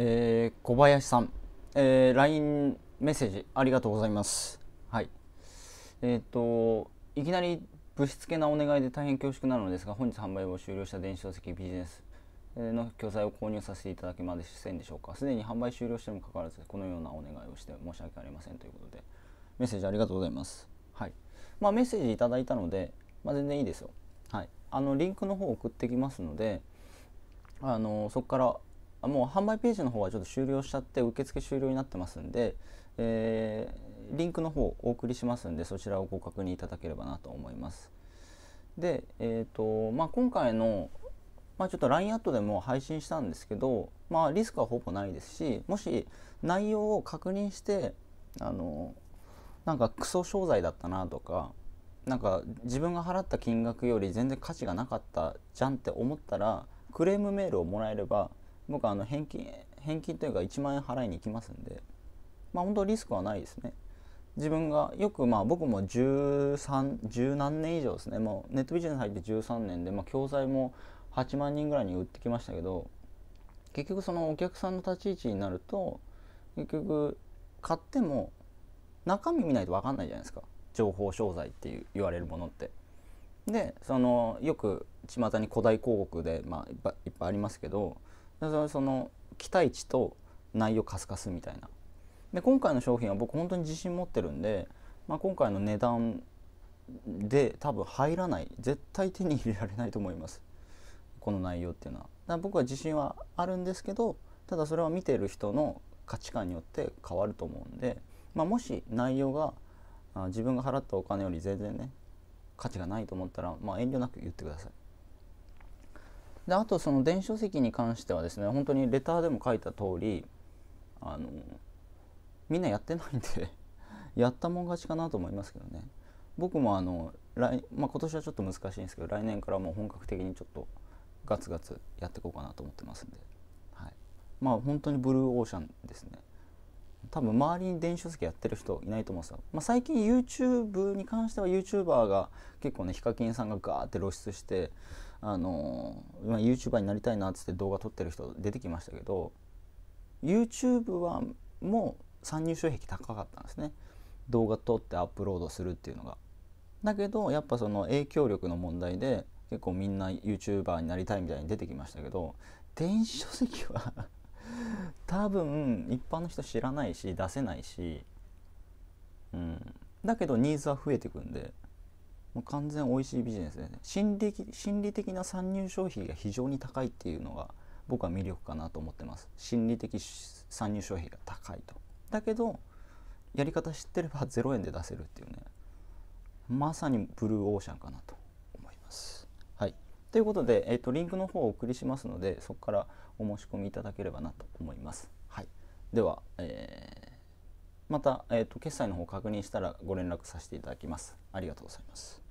えー、小林さん、えー、LINE メッセージありがとうございます。はい。えっ、と、いきなりぶしつけなお願いで大変恐縮なのですが、本日販売を終了した電子書籍ビジネスの教材を購入させていただけませんでしょうか。すでに販売終了してもかかわらず、このようなお願いをして申し訳ありませんということで、メッセージありがとうございます。はい。まあ、メッセージいただいたので、まあ、全然いいですよ。はい。あの、リンクの方送ってきますので、あの、そこからもう販売ページの方はちょっと終了しちゃって受付終了になってますんで、えー、リンクの方お送りしますんでそちらをご確認いただければなと思います。で、えーとまあ、今回の、まあ、ちょっと LINE アットでも配信したんですけど、まあ、リスクはほぼないですしもし内容を確認してあのなんかクソ商材だったなとかなんか自分が払った金額より全然価値がなかったじゃんって思ったらクレームメールをもらえれば僕はあの返金返金というか1万円払いに行きますんでまあ本当リスクはないですね。自分がよくまあ僕も13十何年以上ですね。もうネットビジネス入って13年で、まあ、教材も8万人ぐらいに売ってきましたけど結局そのお客さんの立ち位置になると結局買っても中身見ないと分かんないじゃないですか。情報商材っていう言われるものって。でそのよく巷に古代広告で、まあ、いっぱいいっぱいありますけどその期待値と内容カスカスみたいな。で今回の商品は僕本当に自信持ってるんで、まあ、今回の値段で多分入らない。絶対手に入れられないと思います。この内容っていうのは。だ僕は自信はあるんですけどただそれは見てる人の価値観によって変わると思うんで、まあ、もし内容が自分が払ったお金より全然ね価値がないと思ったら、まあ、遠慮なく言ってください。であとその電子書籍に関してはですね本当にレターでも書いた通りあのみんなやってないんで やったもん勝ちかなと思いますけどね。僕もあの来、まあ、今年はちょっと難しいんですけど来年からもう本格的にちょっとガツガツやっていこうかなと思ってますんで、はい、まあ本当にブルーオーシャンですね。多分周りに電子書籍やってる人いないと思うんですよ、まあ、最近 YouTube に関しては YouTuber が結構ねヒカキンさんがガーって露出してあのまあ、YouTuber になりたいなっつって動画撮ってる人出てきましたけど YouTube はもう参入障壁高かったんですね動画撮ってアップロードするっていうのが。だけどやっぱその影響力の問題で結構みんな YouTuber になりたいみたいに出てきましたけど電子書籍は 多分一般の人知らないし出せないし、うん、だけどニーズは増えてくんでもう完全美味しいビジネスでね。心理心理的な参入消費が非常に高いっていうのが僕は魅力かなと思ってます。心理的参入消費が高いと。だけどやり方知ってれば0円で出せるっていうね。まさにブルーオーシャンかなと思います。はい。ということで、えーと、リンクの方をお送りしますのでそこからお申し込みいただければなと思います。はい。では、えー、また、えーと決済の方確認したらご連絡させていただきます。ありがとうございます。